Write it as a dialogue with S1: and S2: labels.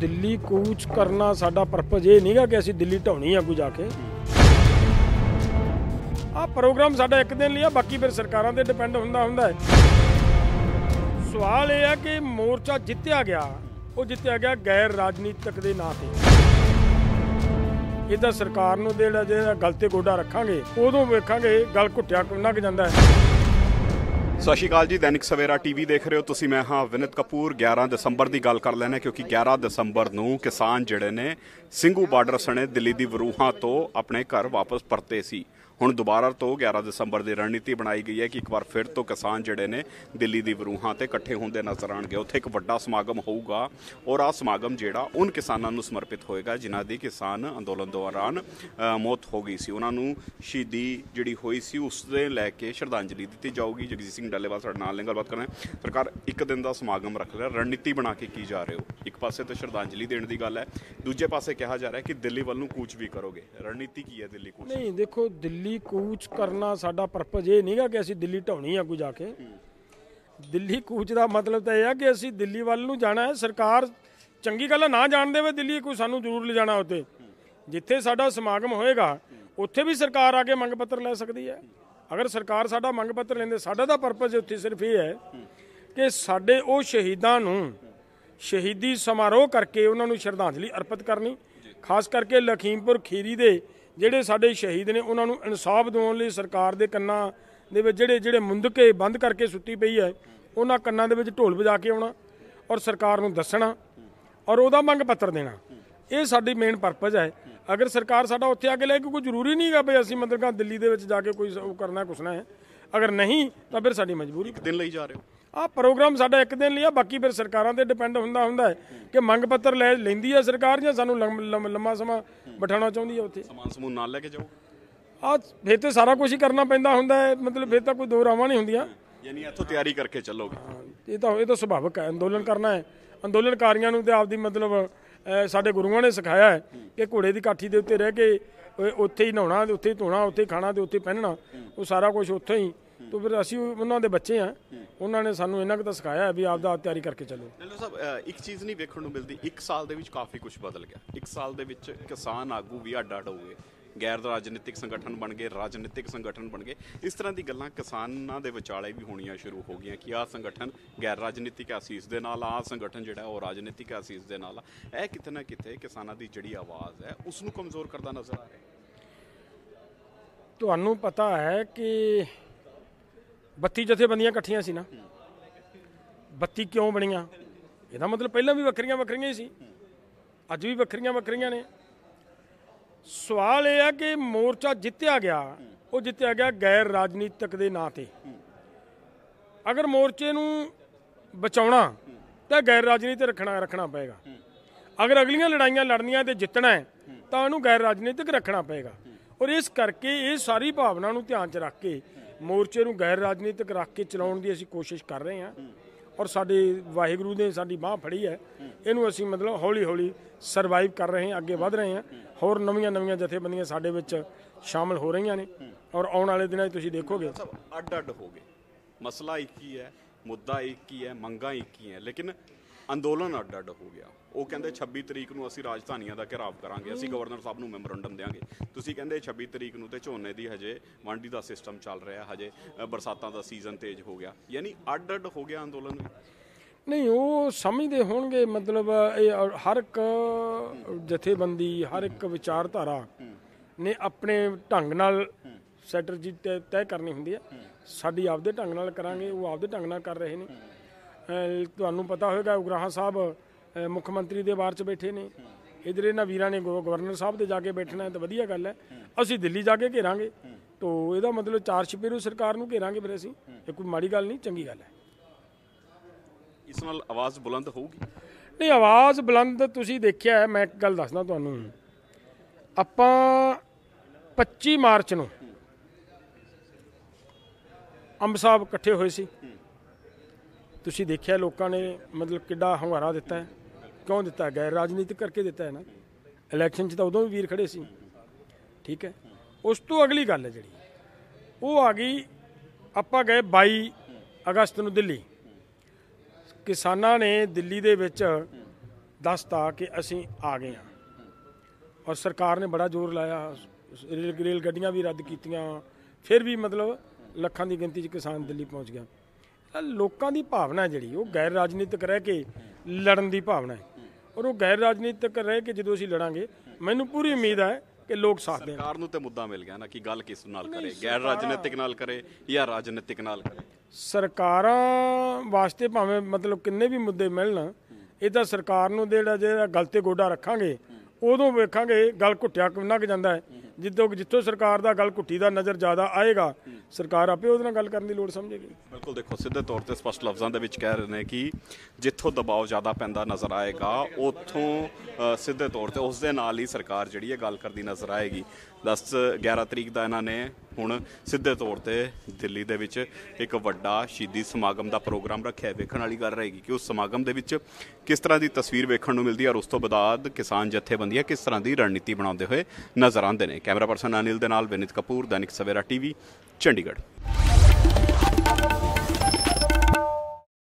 S1: ਦਿੱਲੀ ਕੂਚ ਕਰਨਾ ਸਾਡਾ ਪਰਪਸ ਇਹ ਨਹੀਂਗਾ ਕਿ ਅਸੀਂ ਦਿੱਲੀ ਢਾਉਣੀ ਆ ਕੋਈ ਜਾ ਕੇ। ਆ ਪ੍ਰੋਗਰਾਮ ਸਾਡਾ ਇੱਕ ਦਿਨ ਲਈ ਆ, ਬਾਕੀ ਫਿਰ ਸਰਕਾਰਾਂ ਤੇ ਡਿਪੈਂਡ ਹੁੰਦਾ ਹੁੰਦਾ ਹੈ। ਸਵਾਲ ਇਹ ਹੈ ਕਿ ਮੋਰਚਾ ਜਿੱਤਿਆ ਗਿਆ, ਉਹ ਜਿੱਤਿਆ ਗਿਆ ਗੈਰ ਰਾਜਨੀਤਿਕ ਦੇ ਨਾਂ ਤੇ। ਇਹਦਾ ਸਰਕਾਰ ਨੂੰ ਜਿਹੜਾ ਜਿਹੜਾ ਗਲ ਤੇ ਗੋਡਾ ਰੱਖਾਂਗੇ, ਉਦੋਂ ਵੇਖਾਂਗੇ, ਗਲ ਘੁੱਟਿਆ ਕਿੰਨਾ ਕੁ ਜਾਂਦਾ ਹੈ।
S2: ਸਤਿ ਸ਼੍ਰੀ ਅਕਾਲ ਜੀ, ਦੈਨਿਕ ਸਵੇਰਾ ਟੀਵੀ ਦੇਖ ਰਹੇ ਹੋ ਤੁਸੀਂ। ਮੈਂ ਹਾਂ ਵਿਨਿਤ ਕਪੂਰ। 11 ਦਸੰਬਰ ਦੀ ਗੱਲ ਕਰ ਲੈਣਾ ਕਿਉਂਕਿ 11 ਦਸੰਬਰ ਨੂੰ ਕਿਸਾਨ ਜਿਹੜੇ ਨੇ ਸਿੰਘੂ ਬਾਰਡਰ ਸਣੇ ਦਿੱਲੀ ਦੀ ਵਰੂਹਾਂ ਤੋਂ ਆਪਣੇ ਘਰ ਵਾਪਸ ਪਰਤੇ ਸੀ। ਹੁਣ ਦੁਬਾਰਾ ਤੋਂ 11 ਦਸੰਬਰ ਦੀ ਰਣਨੀਤੀ ਬਣਾਈ ਗਈ ਹੈ ਕਿ ਇੱਕ ਵਾਰ ਫਿਰ ਤੋਂ ਕਿਸਾਨ ਜਿਹੜੇ ਨੇ ਦਿੱਲੀ ਦੀ ਵਰੂਹਾਂ ਤੇ ਇਕੱਠੇ ਹੁੰਦੇ ਨਜ਼ਰ ਆਣਗੇ ਉੱਥੇ ਇੱਕ ਵੱਡਾ ਸਮਾਗਮ ਹੋਊਗਾ ਔਰ ਆਹ ਸਮਾਗਮ ਜਿਹੜਾ ਉਨ ਕਿਸਾਨਾਂ ਨੂੰ ਸਮਰਪਿਤ ਹੋਏਗਾ, ਜਿਨ੍ਹਾਂ ਦੀ ਕਿਸਾਨ ਅੰਦੋਲਨ ਦੌਰਾਨ ਮੌਤ ਹੋ ਗਈ ਸੀ। ਉਹਨਾਂ ਨੂੰ ਸ਼ਹੀਦੀ ਜਿਹੜੀ ਹੋਈ ਸੀ, ਉਸ ਦੇ ਲੈ ਕੇ ਸ਼ਰਧਾਂਜਲੀ ਦਿੱਤੀ ਜਾਊਗੀ। ਜਗਜੀਤ ਸਿੰਘ ਡੱਲੇਵਾਲ ਸਾਡੇ ਨਾਲ ਨੇ ਗੱਲਬਾਤ ਕਰਨਾ ਹੈ। ਸਰਕਾਰ ਇੱਕ ਦਿਨ ਦਾ ਸਮਾਗਮ ਰੱਖ ਲਿਆ ਰਣਨੀਤੀ ਬਣਾ ਕੇ ਕੀ ਜਾ ਰਹੇ ਹੋ? ਇੱਕ ਪਾਸੇ ਤਾਂ ਸ਼ਰਧਾਂਜਲੀ ਦੇਣ ਦੀ ਗੱਲ ਹੈ ਦੂਜੇ ਪਾਸੇ ਕਿਹਾ ਜਾ ਰਿਹਾ ਹੈ ਕਿ ਦਿੱਲੀ ਵੱਲ ਨੂੰ ਕੂਚ ਵੀ ਕਰੋਗੇ। ਰਣਨੀਤੀ ਕੀ ਹੈ ਦਿੱਲੀ ਕੂਚ
S1: ਨਹੀਂ ਦੇਖੋ ਦਿੱਲੀ ਕੂਚ ਕਰਨਾ ਸਾਡਾ ਪਰਪਸ ਇਹ ਨਹੀਂਗਾ ਕਿ ਅਸੀਂ ਦਿੱਲੀ ਢਾਉਣੀ ਆ ਕੋਈ ਜਾ ਕੇ। ਦਿੱਲੀ ਕੂਚ ਦਾ ਮਤਲਬ ਤਾਂ ਇਹ ਆ ਕਿ ਅਸੀਂ ਦਿੱਲੀ ਵੱਲ ਨੂੰ ਜਾਣਾ ਹੈ। ਸਰਕਾਰ ਚੰਗੀ ਗੱਲ ਨਾ ਜਾਣ ਦੇਵੇ ਦਿੱਲੀ ਕੋਈ ਸਾਨੂੰ ਜ਼ਰੂਰ ਲਿਜਾਣਾ ਉੱਤੇ ਜਿੱਥੇ ਸਾਡਾ ਸਮਾਗਮ ਹੋਏਗਾ ਉੱਥੇ ਵੀ ਸਰਕਾਰ ਆ ਕੇ ਮੰਗ ਪੱਤਰ ਲੈ ਸਕਦੀ ਹੈ। ਅਗਰ ਸਰਕਾਰ ਸਾਡਾ ਮੰਗ ਪੱਤਰ ਲੈਂਦੇ, ਸਾਡਾ ਤਾਂ ਪਰਪਸ ਉੱਥੇ ਸਿਰਫ ਇਹ ਹੈ ਕਿ ਸਾਡੇ ਉਹ ਸ਼ਹੀਦਾਂ ਨੂੰ ਸ਼ਹੀਦੀ ਸਮਾਰੋਹ ਕਰਕੇ ਉਹਨਾਂ ਨੂੰ ਸ਼ਰਧਾਂਜਲੀ ਅਰਪਿਤ ਕਰਨੀ, ਖਾਸ ਕਰਕੇ ਲਖੀਮਪੁਰ ਖੀਰੀ ਦੇ ਜਿਹੜੇ ਸਾਡੇ ਸ਼ਹੀਦ ਨੇ, ਉਹਨਾਂ ਨੂੰ ਇਨਸਾਫ ਦਿਵਾਉਣ ਲਈ ਸਰਕਾਰ ਦੇ ਕੰਨਾਂ ਦੇ ਵਿੱਚ ਜਿਹੜੇ ਜਿਹੜੇ ਮੁੰਦਕੇ ਬੰਦ ਕਰਕੇ ਸੁੱਤੀ ਪਈ ਹੈ, ਉਹਨਾਂ ਕੰਨਾਂ ਦੇ ਵਿੱਚ ਢੋਲ ਵਜਾ ਕੇ ਆਉਣਾ ਔਰ ਸਰਕਾਰ ਨੂੰ ਦੱਸਣਾ ਔਰ ਉਹਦਾ ਮੰਗ ਪੱਤਰ ਦੇਣਾ। ਇਹ ਸਾਡੀ ਮੇਨ ਪਰਪਸ ਹੈ। ਅਗਰ ਸਰਕਾਰ ਸਾਡਾ ਉੱਥੇ ਆ ਕੇ ਲੈ ਕੇ ਕੋਈ ਜ਼ਰੂਰੀ ਨਹੀਂ ਹੈਗਾ ਵੀ ਅਸੀਂ ਮਤਲਬ ਕਿ ਦਿੱਲੀ ਦੇ ਵਿੱਚ ਜਾ ਕੇ ਕੋਈ ਉਹ ਕਰਨਾ ਕੁਛਣਾ ਹੈ। ਅਗਰ ਨਹੀਂ ਤਾਂ ਫਿਰ ਸਾਡੀ ਮਜਬੂਰੀ
S2: ਇੱਕ ਦਿਨ ਲਈ ਜਾ ਰਹੇ ਹੋ?
S1: ਆ ਪ੍ਰੋਗਰਾਮ ਸਾਡਾ ਇੱਕ ਦਿਨ ਲਈ ਆ ਬਾਕੀ ਫਿਰ ਸਰਕਾਰਾਂ ਤੇ ਡਿਪੈਂਡ ਹੁੰਦਾ ਹੁੰਦਾ ਹੈ ਕਿ ਮੰਗ ਪੱਤਰ ਲੈ ਲੈਂਦੀ ਹੈ ਸਰਕਾਰ ਜਾਂ ਸਾਨੂੰ ਲੰਮ- ਸਮਾਂ ਬਿਠਾਉਣਾ ਚਾਹੁੰਦੀ ਹੈ ਉੱਥੇ।
S2: ਸਮਾਨ ਸਮੂਨ ਨਾਲ ਲੈ ਕੇ ਜਾਓ।
S1: ਆ ਫਿਰ ਤੇ ਸਾਰਾ ਕੁਝ ਹੀ ਕਰਨਾ ਪੈਂਦਾ ਹੁੰਦਾ ਹੈ ਮਤਲਬ ਫਿਰ ਤਾਂ ਕੋਈ ਦੋ ਰਾਵਾਂ ਨਹੀਂ ਹੁੰਦੀਆਂ।
S2: ਯਾਨੀ ਇੱਥੋਂ ਤਿਆਰੀ ਕਰਕੇ ਚੱਲੋਗੇ।
S1: ਇਹ ਤਾਂ ਇਹ ਤਾਂ ਸੁਭਾਵਿਕ ਹੈ ਅੰਦੋਲਨ ਕਰਨਾ ਹੈ। ਅੰਦੋਲਨਕਾਰੀਆਂ ਨੂੰ ਤੇ ਆਪਦੀ ਮਤਲਬ ਸਾਡੇ ਗੁਰੂਆਂ ਨੇ ਸਿਖਾਇਆ ਹੈ ਕਿ ਘੋੜੇ ਦੀ ਕਾਠੀ ਦੇ ਉੱਤੇ ਰਹਿ ਕੇ ਉੱਥੇ ਹੀ ਨਹਾਉਣਾ, ਤੇ ਉੱਥੇ ਹੀ ਧੋਣਾ, ਉੱਥੇ ਹੀ ਖਾਣਾ, ਤੇ ਉੱਥੇ ਪਹਿਨਣਾ, ਉਹ ਸਾਰਾ ਕੁਝ ਉੱਥੇ ਹੀ। ਤੋਂ ਫਿਰ ਅਸੀਂ ਉਹਨਾਂ ਦੇ ਬੱਚੇ ਆ ਉਹਨਾਂ ਨੇ ਸਾਨੂੰ ਇਹਨਾਂ ਕੁ ਤਾਂ ਸਿਖਾਇਆ ਵੀ ਆਪਦਾ ਆਪ ਤਿਆਰੀ ਕਰਕੇ ਚੱਲੋ।
S2: ਨੱਲੂ ਸਾਹਿਬ ਇੱਕ ਚੀਜ਼ ਨਹੀਂ ਵੇਖਣ ਨੂੰ ਮਿਲਦੀ, ਇੱਕ ਸਾਲ ਦੇ ਵਿੱਚ ਕਾਫੀ ਕੁਝ ਬਦਲ ਗਿਆ। ਇੱਕ ਸਾਲ ਦੇ ਵਿੱਚ ਕਿਸਾਨ ਆਗੂ ਵੀ ਅੱਡ ਅੱਡ ਹੋ ਗਏ। ਗੈਰ ਰਾਜਨੀਤਿਕ ਸੰਗਠਨ ਬਣ ਗਏ ਰਾਜਨੀਤਿਕ ਸੰਗਠਨ ਬਣ ਗਏ। ਇਸ ਤਰ੍ਹਾਂ ਦੀ ਗੱਲਾਂ ਕਿਸਾਨਾਂ ਦੇ ਵਿਚਾਲੇ ਵੀ ਹੋਣੀਆਂ ਸ਼ੁਰੂ ਹੋ ਗਈਆਂ ਕਿ ਆਹ ਸੰਗਠਨ ਗੈਰ ਰਾਜਨੀਤਿਕ ਇਸ ਦੇ ਨਾਲ ਆਹ ਸੰਗਠਨ ਜਿਹੜਾ ਉਹ ਰਾਜਨੀਤਿਕ ਇਸ ਦੇ ਨਾਲ। ਇਹ ਕਿਤੇ ਨਾ ਕਿਤੇ ਕਿਸਾਨਾਂ ਦੀ ਜਿਹੜੀ ਆਵਾਜ਼ ਹੈ ਉਸ ਨੂੰ ਕਮਜ਼ੋਰ ਕਰਦਾ ਨਜ਼ਰ ਆ ਰਿਹਾ ਹੈ।
S1: ਤੁਹਾਨੂੰ ਪਤਾ ਹੈ ਕਿ 32 ਜਥੇਬੰਦੀਆਂ ਇਕੱਠੀਆਂ ਸੀ ਨਾ। 32 ਕਿਉਂ ਬਣੀਆਂ? ਇਹਦਾ ਮਤਲਬ ਪਹਿਲਾਂ ਵੀ ਵੱਖਰੀਆਂ ਵੱਖਰੀਆਂ ਹੀ ਸੀ। ਅੱਜ ਵੀ ਵੱਖਰੀਆਂ ਵੱਖਰੀਆਂ ਨੇ। ਸਵਾਲ ਇਹ ਹੈ ਕਿ ਮੋਰਚਾ ਜਿੱਤਿਆ ਗਿਆ, ਉਹ ਜਿੱਤਿਆ ਗਿਆ ਗੈਰ ਰਾਜਨੀਤਿਕ ਦੇ ਨਾਂ ਤੇ। ਅਗਰ ਮੋਰਚੇ ਨੂੰ ਬਚਾਉਣਾ, ਤਾਂ ਗੈਰ ਰਾਜਨੀਤਿਕ ਰੱਖਣਾ ਰੱਖਣਾ ਪਏਗਾ। ਅਗਰ ਅਗਲੀਆਂ ਲੜਾਈਆਂ ਲੜਨੀਆਂ ਤੇ ਜਿੱਤਣਾ ਹੈ, ਤਾਂ ਉਹਨੂੰ ਗੈਰ ਰਾਜਨੀਤਿਕ ਰੱਖਣਾ ਪਏਗਾ। ਔਰ ਇਸ ਕਰਕੇ ਇਹ ਸਾਰੀ ਭਾਵਨਾ ਨੂੰ ਧਿਆਨ 'ਚ ਰੱਖ ਕੇ ਮੋਰਚੇ ਨੂੰ ਗੈਰ ਰਾਜਨੀਤਿਕ ਰੱਖ ਕੇ ਚਲਾਉਣ ਦੀ ਅਸੀਂ ਕੋਸ਼ਿਸ਼ ਕਰ ਰਹੇ ਹਾਂ। ਔਰ ਸਾਡੇ ਵਾਹਿਗੁਰੂ ਨੇ ਸਾਡੀ ਬਾਹ ਫੜੀ ਹੈ। ਇਹਨੂੰ ਅਸੀਂ ਮਤਲਬ ਹੌਲੀ ਹੌਲੀ ਸਰਵਾਈਵ ਕਰ ਰਹੇ ਹਾਂ, ਅੱਗੇ ਵਧ ਰਹੇ ਹਾਂ। ਹੋਰ ਨਵੀਆਂ ਨਵੀਆਂ ਜਥੇਬੰਦੀਆਂ ਸਾਡੇ ਵਿੱਚ ਸ਼ਾਮਲ ਹੋ ਰਹੀਆਂ ਨੇ ਔਰ ਆਉਣ ਵਾਲੇ ਦਿਨਾਂ 'ਚ ਤੁਸੀਂ ਦੇਖੋਗੇ।
S2: ਅੱਡ ਅੱਡ ਹੋ ਗਏ। ਮਸਲਾ ਇੱਕ ਹੀ ਹੈ, ਮੁੱਦਾ ਇੱਕ ਹੀ ਹੈ, ਮੰਗਾਂ ਇੱਕ ਹੀ ਹੈ। ਲੇਕਿਨ ਅੰਦੋਲਨ ਅੱਡ ਅੱਡ ਹੋ ਗਿਆ। ਉਹ ਕਹਿੰਦੇ 26 ਤਰੀਕ ਨੂੰ ਅਸੀਂ ਰਾਜਧਾਨੀਆਂ ਦਾ ਘਿਰਾਵ ਕਰਾਂਗੇ ਅਸੀਂ ਗਵਰਨਰ ਸਾਹਿਬ ਨੂੰ ਮੈਮੋਰੰਡਮ ਦੇਵਾਂਗੇ ਤੁਸੀਂ ਕਹਿੰਦੇ 26 ਤਰੀਕ ਨੂੰ ਤੇ ਝੋਨੇ ਦੀ ਹਜੇ ਵਾਂਡੀ ਦਾ ਸਿਸਟਮ ਚੱਲ ਰਿਹਾ ਹਜੇ ਬਰਸਾਤਾਂ ਦਾ ਸੀਜ਼ਨ ਤੇਜ਼ ਹੋ ਗਿਆ। ਯਾਨੀ ਅੱਡ ਅੱਡ ਹੋ ਗਿਆ ਅੰਦੋਲਨ ਵੀ।
S1: ਨਹੀਂ ਉਹ ਸਮਝਦੇ ਹੋਣਗੇ ਮਤਲਬ ਇਹ ਹਰ ਇੱਕ ਜਥੇਬੰਦੀ ਹਰ ਇੱਕ ਵਿਚਾਰਧਾਰਾ ਨੇ ਆਪਣੇ ਢੰਗ ਨਾਲ ਸਟ੍ਰੈਟਜੀ ਤੈਅ ਕਰਨੀ ਹੁੰਦੀ ਹੈ। ਸਾਡੀ ਆਪਦੇ ਢੰਗ ਨਾਲ ਕਰਾਂਗੇ ਉਹ ਆਪਦੇ ਢੰਗ ਨਾਲ ਕਰ ਰਹੇ ਨੇ। ਤੁਹਾਨੂੰ ਪਤਾ ਹੋਵੇਗਾ ਉਗਰਾਹਾਂ ਸਾਹਿਬ ਮੁੱਖ ਮੰਤਰੀ ਦੇ ਵਾਰ ਚ ਬੈਠੇ ਨੇ। ਇਧਰ ਇਹਨਾਂ ਵੀਰਾਂ ਨੇ ਗਵ- ਗਵਰਨਰ ਸਾਹਿਬ ਦੇ ਜਾ ਕੇ ਬੈਠਣਾ ਹੈ ਤਾਂ ਵਧੀਆ ਗੱਲ ਹੈ। ਅਸੀਂ ਦਿੱਲੀ ਜਾ ਕੇ ਘੇਰਾਂਗੇ। ਤੋਂ ਇਹਦਾ ਮਤਲਬ ਚਾਰ ਛਪੇਰੂ ਸਰਕਾਰ ਨੂੰ ਘੇਰਾਂਗੇ ਫਿਰ ਅਸੀਂ। ਇਹ ਕੋਈ ਮਾੜੀ ਗੱਲ ਨਹੀਂ ਚੰਗੀ ਗੱਲ ਹੈ।
S2: ਇਸ ਨਾਲ ਆਵਾਜ਼ ਬੁਲੰਦ ਹੋਊਗੀ?
S1: ਨਹੀਂ ਆਵਾਜ਼ ਬੁਲੰਦ ਤੁਸੀਂ ਦੇਖਿਆ ਹੈ ਮੈਂ ਇੱਕ ਗੱਲ ਦੱਸਦਾ ਤੁਹਾਨੂੰ। ਆਪਾਂ 25 ਮਾਰਚ ਨੂੰ ਅੰਬ ਸਾਹਿਬ ਇਕੱਠੇ ਹੋਏ ਸੀ। ਤੁਸੀਂ ਦੇਖਿਆ ਲੋਕਾਂ ਨੇ ਮਤਲਬ ਕਿੱਡਾ ਹੰਗਾਰਾ ਦਿੱਤਾ ਹੈ? ਕਿਉਂ ਦਿੱਤਾ ਗੈਰ ਰਾਜਨੀਤਿਕ ਕਰਕੇ ਦਿੱਤਾ ਹੈ ਨਾ? ਇਲੈਕਸ਼ਨ 'ਚ ਤਾਂ ਉਦੋਂ ਵੀ ਵੀਰ ਖੜੇ ਸੀ। ਠੀਕ ਹੈ? ਉਸ ਤੋਂ ਅਗਲੀ ਗੱਲ ਹੈ ਜਿਹੜੀ। ਉਹ ਆ ਗਈ, ਆਪਾਂ ਗਏ 22 ਅਗਸਤ ਨੂੰ ਦਿੱਲੀ। ਕਿਸਾਨਾਂ ਨੇ ਦਿੱਲੀ ਦੇ ਵਿੱਚ ਦੱਸਤਾ ਕਿ ਅਸੀਂ ਆ ਗਏ ਹਾਂ। ਔਰ ਸਰਕਾਰ ਨੇ ਬੜਾ ਜ਼ੋਰ ਲਾਇਆ। ਰੇਲ ਰੇਲ ਗੱਡੀਆਂ ਵੀ ਰੱਦ ਕੀਤੀਆਂ। ਫਿਰ ਵੀ ਮਤਲਬ ਲੱਖਾਂ ਦੀ ਗਿਣਤੀ 'ਚ ਕਿਸਾਨ ਦਿੱਲੀ ਪਹੁੰਚ ਗਿਆ। ਇਹ ਲੋਕਾਂ ਦੀ ਭਾਵਨਾ ਜਿਹੜੀ ਉਹ ਗੈਰ ਰਾਜਨੀਤਿਕ ਰਹਿ ਕੇ ਲੜਨ ਦੀ ਭਾਵਨਾ ਹੈ। ਔਰ ਉਹ ਗੈਰ ਰਾਜਨੀਤਿਕ ਰਹਿ ਕੇ ਜਦੋਂ ਅਸੀਂ ਲੜਾਂਗੇ ਮੈਨੂੰ ਪੂਰੀ ਉਮੀਦ ਹੈ ਕਿ ਲੋਕ ਸਾਥ ਦੇਣਗੇ।
S2: ਸਰਕਾਰ ਨੂੰ ਤੇ ਮੁੱਦਾ ਮਿਲ ਗਿਆ ਨਾ ਕਿ ਗੱਲ ਕਿਸ ਨਾਲ ਕਰੇ ਗੈਰ ਰਾਜਨੀਤਿਕ ਨਾਲ ਕਰੇ ਜਾਂ ਰਾਜਨੀਤਿਕ ਨਾਲ ਕਰੇ?
S1: ਸਰਕਾਰਾਂ ਵਾਸਤੇ ਭਾਵੇਂ ਮਤਲਬ ਕਿੰਨੇ ਵੀ ਮੁੱਦੇ ਮਿਲਣ ਇਹ ਤਾਂ ਸਰਕਾਰ ਨੂੰ ਜਿਹੜਾ ਜਿਹੜਾ ਗਲ ਤੇ ਗੋਡਾ ਰੱਖਾਂਗੇ ਉਦੋਂ ਵੇਖਾਂਗੇ ਗਲ ਘੁੱਟਿਆ ਕਿੰਨਾ ਕੁ ਜਾਂਦਾ ਹੈ। ਜਿੱਦੋਂ ਜਿੱਥੋਂ ਸਰਕਾਰ ਦਾ ਗਲ ਘੁੱਟੀ ਦਾ ਨਜ਼ਰ ਜ਼ਿਆਦਾ ਆਏਗਾ ਸਰਕਾਰ ਆਪੇ ਉਹਦੇ ਨਾਲ ਗੱਲ ਕਰਨ ਦੀ ਲੋੜ ਸਮਝੇਗੀ।
S2: ਬਿਲਕੁਲ ਦੇਖੋ, ਸਿੱਧੇ ਤੌਰ ਤੇ ਸਪਸ਼ਟ ਲਫ਼ਜ਼ਾਂ ਦੇ ਵਿੱਚ ਕਹਿ ਰਹੇ ਨੇ ਕਿ ਜਿੱਥੋਂ ਦਬਾਅ ਜ਼ਿਆਦਾ ਪੈਂਦਾ ਨਜ਼ਰ ਆਏਗਾ, ਉੱਥੋਂ ਸਿੱਧੇ ਤੌਰ ਤੇ ਉਸ ਦੇ ਨਾਲ ਹੀ ਸਰਕਾਰ ਜਿਹੜੀ ਹੈ ਗੱਲ ਕਰਦੀ ਨਜ਼ਰ ਆਏਗੀ। 10 11 ਤਰੀਕ ਦਾ ਇਹਨਾਂ ਨੇ ਹੁਣ ਸਿੱਧੇ ਤੌਰ ਤੇ ਦਿੱਲੀ ਦੇ ਵਿੱਚ ਇੱਕ ਵੱਡਾ ਸ਼ਹੀਦੀ ਸਮਾਗਮ ਦਾ ਪ੍ਰੋਗਰਾਮ ਰੱਖਿਆ ਹੈ ਵੇਖਣ ਵਾਲੀ ਗੱਲ ਰਹੇਗੀ ਕਿ ਉਸ ਸਮਾਗਮ ਦੇ ਵਿੱਚ ਕਿਸ ਤਰ੍ਹਾਂ ਦੀ ਤਸਵੀਰ ਵੇਖਣ ਨੂੰ ਮਿਲਦੀ ਹੈ ਔਰ ਉਸ ਤੋਂ ਬਾਅਦ ਕਿਸਾਨ ਜਥੇਬੰਦੀਆਂ ਕਿਸ ਤਰ੍ਹਾਂ ਦੀ ਰਣਨੀਤੀ ਬਣਾਉਂਦੇ ਹੋਏ ਨਜ਼ਰ ਆਉਂਦੇ ਨੇ। ਕੈਮਰਾ ਪਰਸਨ ਅਨਿਲ ਦੇ ਨਾਲ ਵਿਨਿਤ ਕਪੂਰ, ਦੈਨਿਕ ਸਵੇਰਾ ਟੀਵੀ, ਚੰਡੀਗੜ੍ਹ।